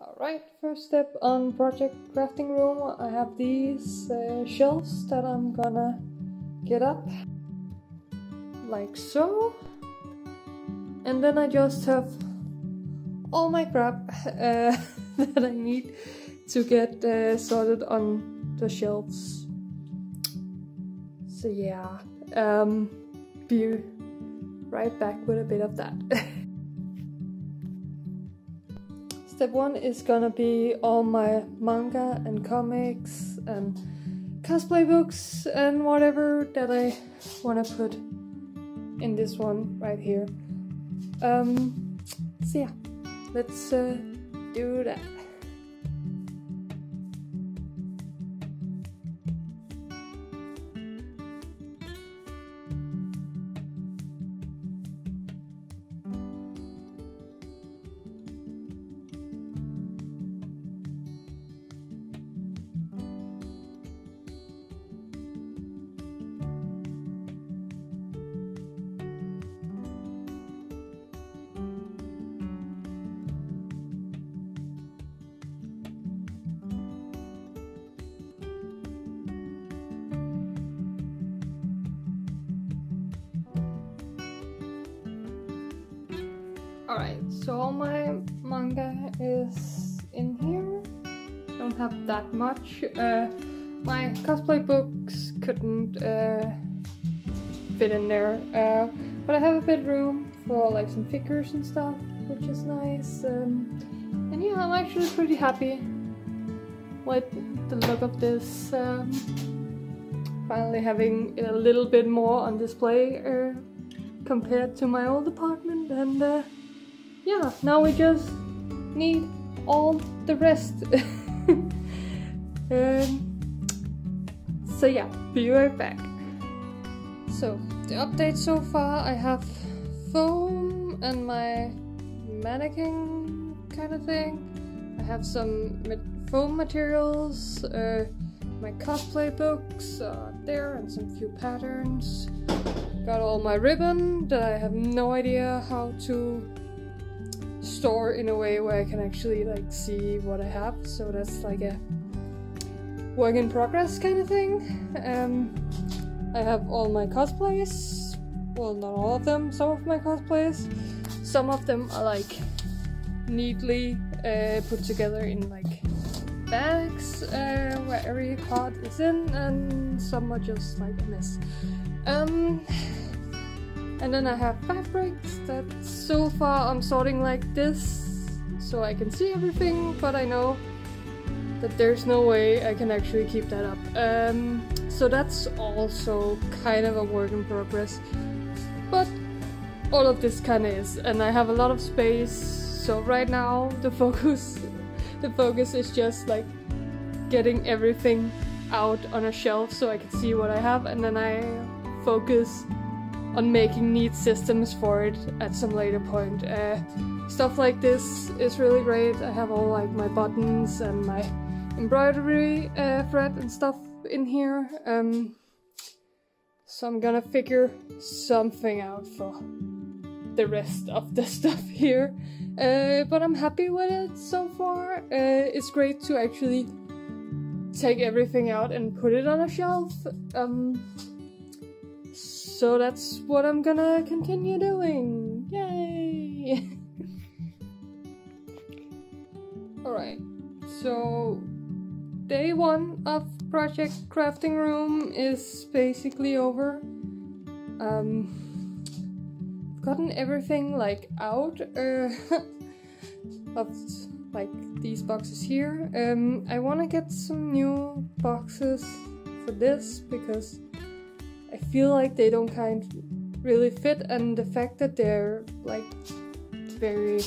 Alright, first step on project crafting room. I have these uh, shelves that I'm gonna get up like so. And then I just have all my crap uh, that I need to get uh, sorted on the shelves. So yeah, um, be right back with a bit of that. Step one is gonna be all my manga and comics and cosplay books and whatever that I wanna put in this one right here. Um, so yeah, let's uh, do that. Alright, so all my manga is in here. Don't have that much. Uh, my cosplay books couldn't uh, fit in there, uh, but I have a bit room for like some figures and stuff, which is nice. Um, and yeah, I'm actually pretty happy with the look of this. Um, finally having a little bit more on display uh, compared to my old apartment and uh, yeah, now we just need all the rest. um, so yeah, be right back. So, the update so far, I have foam and my mannequin kind of thing. I have some foam materials, uh, my cosplay books are there and some few patterns. Got all my ribbon that I have no idea how to store in a way where I can actually like see what I have. So that's like a work in progress kind of thing. Um, I have all my cosplays. Well, not all of them. Some of my cosplays. Some of them are like neatly uh, put together in like bags uh, where every part is in, and some are just like a mess. Um, and then I have fabrics that so far I'm sorting like this so I can see everything, but I know that there's no way I can actually keep that up. Um, so that's also kind of a work in progress. But all of this kind of is, and I have a lot of space. So right now the focus, the focus is just like getting everything out on a shelf so I can see what I have, and then I focus on making neat systems for it at some later point. Uh, stuff like this is really great. I have all like my buttons and my embroidery uh, thread and stuff in here. Um, so I'm gonna figure something out for the rest of the stuff here. Uh, but I'm happy with it so far. Uh, it's great to actually take everything out and put it on a shelf. Um, so that's what I'm gonna continue doing. Yay! Alright, so day one of Project Crafting Room is basically over. Um, I've gotten everything like out uh, of like these boxes here. Um, I want to get some new boxes for this because I feel like they don't kind of really fit, and the fact that they're like very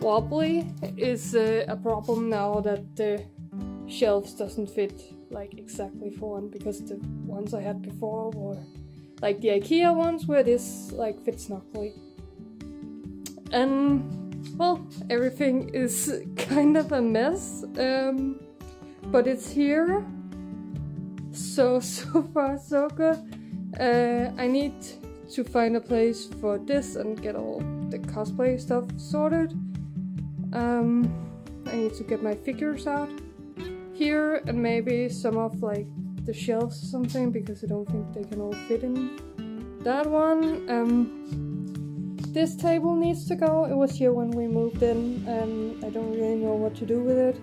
wobbly is uh, a problem now that the shelves doesn't fit like exactly for one because the ones I had before were like the IKEA ones where this like fits snugly. And well, everything is kind of a mess, um, but it's here so, so far so good. Uh, I need to find a place for this and get all the cosplay stuff sorted. Um, I need to get my figures out here and maybe some of like the shelves or something because I don't think they can all fit in that one. Um, this table needs to go. It was here when we moved in and I don't really know what to do with it.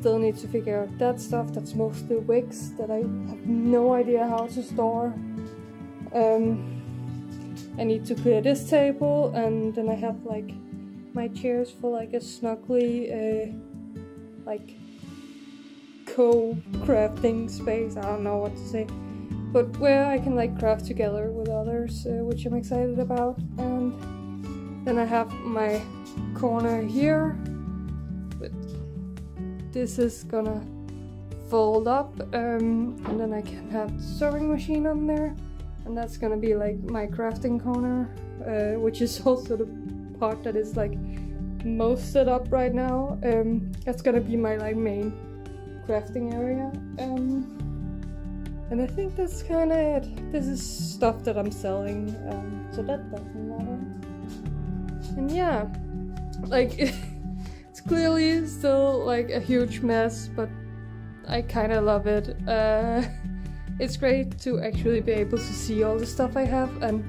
Still need to figure out that stuff. That's mostly wigs that I have no idea how to store. Um, I need to clear this table and then I have like my chairs for like a snuggly uh, like co-crafting space. I don't know what to say, but where I can like craft together with others, uh, which I'm excited about. And then I have my corner here. But this is gonna fold up, um, and then I can have the sewing machine on there, and that's gonna be like my crafting corner, uh, which is also the part that is like most set up right now. Um, that's gonna be my like main crafting area. Um, and I think that's kind of it. This is stuff that I'm selling, um, so that doesn't matter. And yeah, like it's clearly still like a huge mess, but I kind of love it. Uh, it's great to actually be able to see all the stuff I have and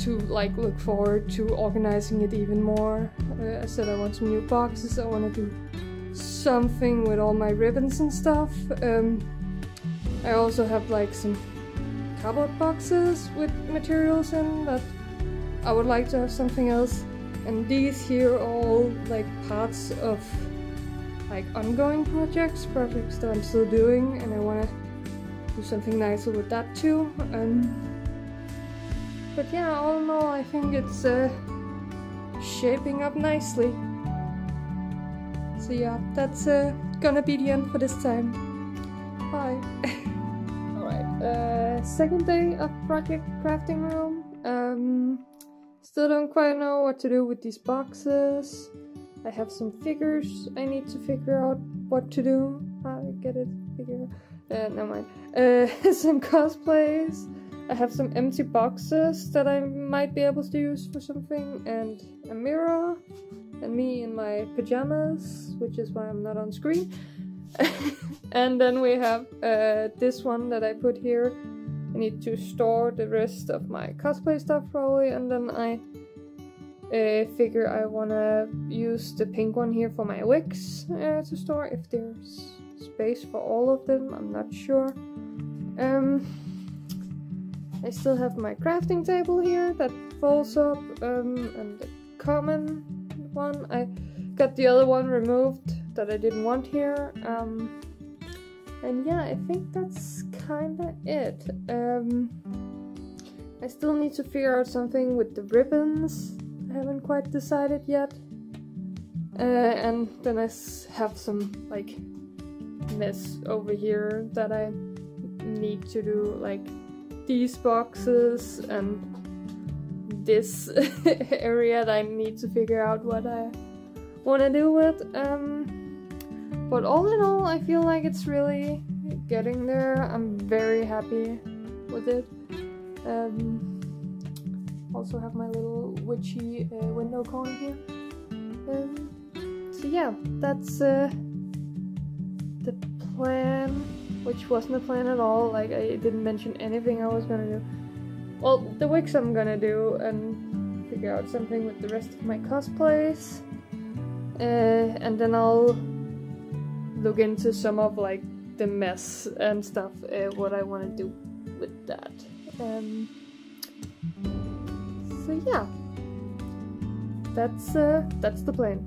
to like look forward to organizing it even more. Uh, I said I want some new boxes. I want to do something with all my ribbons and stuff. Um, I also have like some cardboard boxes with materials in that I would like to have something else. And these here are all like parts of like ongoing projects, projects that I'm still doing, and I want to do something nicer with that too. But yeah, all in all, I think it's uh, shaping up nicely. So yeah, that's uh, gonna be the end for this time. Bye. Alright, uh, second day of project crafting room. Um, still don't quite know what to do with these boxes. I have some figures I need to figure out what to do. I get it, figure uh, never mind. Uh, some cosplays. I have some empty boxes that I might be able to use for something, and a mirror, and me in my pajamas, which is why I'm not on screen. and then we have uh, this one that I put here. Need to store the rest of my cosplay stuff probably, and then I uh, figure I wanna use the pink one here for my wigs uh, to store if there's space for all of them. I'm not sure. Um, I still have my crafting table here that folds up, um, and the common one. I got the other one removed that I didn't want here. Um, and yeah, I think that's kinda it. Um, I still need to figure out something with the ribbons. I haven't quite decided yet. Uh, and then I have some like mess over here that I need to do like these boxes and this area that I need to figure out what I want to do with. Um, but all in all, I feel like it's really getting there. I'm very happy with it. Um, also have my little witchy uh, window corner here. Um, so yeah, that's uh, the plan which wasn't a plan at all. Like I didn't mention anything I was gonna do. Well, the wigs I'm gonna do and figure out something with the rest of my cosplays, uh, and then I'll look into some of like the mess and stuff. Uh, what I want to do with that. Um, so yeah, that's uh, that's the plan.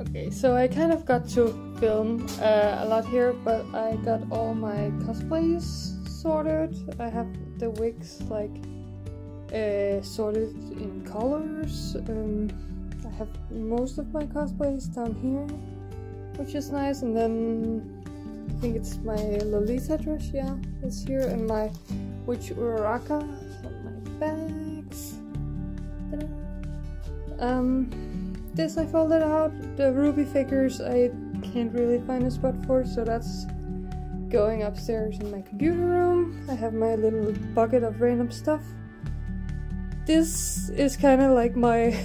Okay, so I kind of got to film uh, a lot here, but I got all my cosplays sorted. I have the wigs like uh, sorted in colors. Um, I have most of my cosplays down here, which is nice. And then I think it's my Lolita dress, yeah, it's here, and my witch Uraraka on my bags. Um, this I folded out. The RWBY figures I can't really find a spot for, so that's going upstairs in my computer room. I have my little bucket of random stuff. This is kind of like my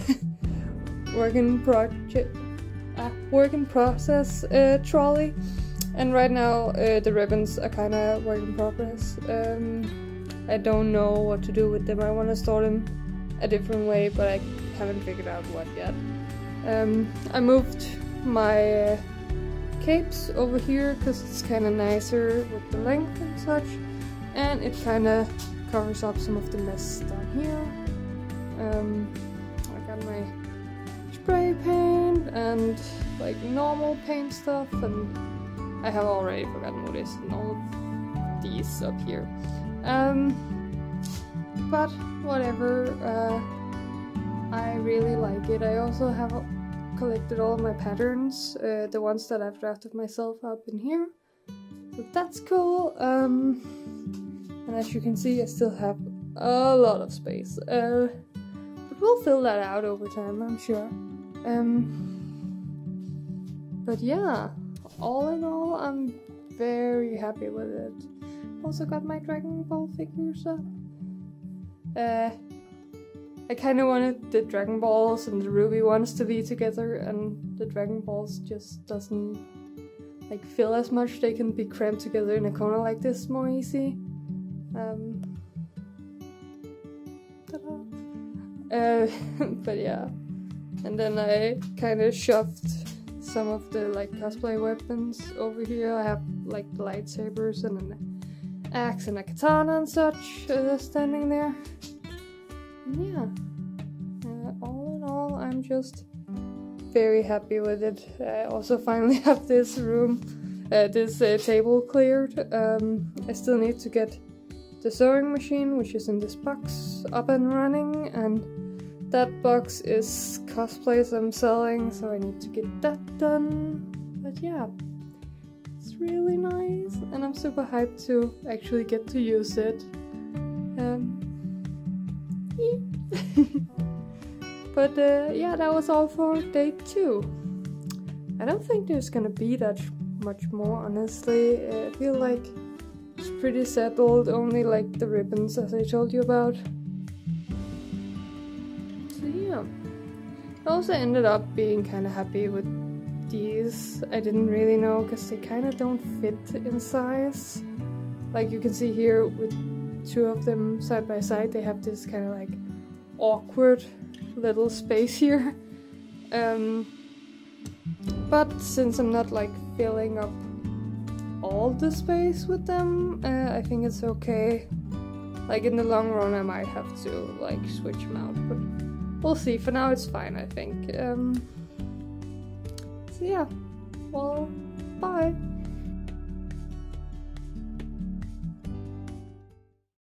working project work in process uh, trolley. And right now uh, the ribbons are kind of work in progress. Um, I don't know what to do with them. I want to store them a different way, but I haven't figured out what yet. Um, I moved my uh, capes over here because it's kind of nicer with the length and such, and it kind of covers up some of the mess down here. Um, I got my spray paint and like normal paint stuff, and I have already forgotten what is in all these up here. Um, but whatever. Uh, I really like it. I also have collected all my patterns, uh, the ones that I've drafted myself up in here. So that's cool. Um, and as you can see, I still have a lot of space. Uh, but we'll fill that out over time, I'm sure. Um, but yeah, all in all, I'm very happy with it. Also got my Dragon Ball figures up. Uh, I kind of wanted the Dragon Balls and the RWBY ones to be together, and the Dragon Balls just doesn't like feel as much. They can be crammed together in a corner like this more easy. Um, uh, but yeah, and then I kind of shoved some of the like cosplay weapons over here. I have like lightsabers and an axe and a katana and such uh, standing there yeah, uh, all in all, I'm just very happy with it. I also finally have this room, uh, this uh, table cleared. Um, I still need to get the sewing machine, which is in this box, up and running, and that box is cosplays I'm selling, so I need to get that done. But yeah, it's really nice, and I'm super hyped to actually get to use it. Um, but uh, yeah, that was all for day two. I don't think there's gonna be that much more, honestly. I feel like it's pretty settled, only like the ribbons, as I told you about. I also ended up being kind of happy with these. I didn't really know because they kind of don't fit in size. Like you can see here with two of them side by side, they have this kind of like awkward little space here. Um, but since I'm not like filling up all the space with them, uh, I think it's okay. Like in the long run, I might have to like switch them out, but we'll see. For now, it's fine, I think. Um, so yeah, well, bye.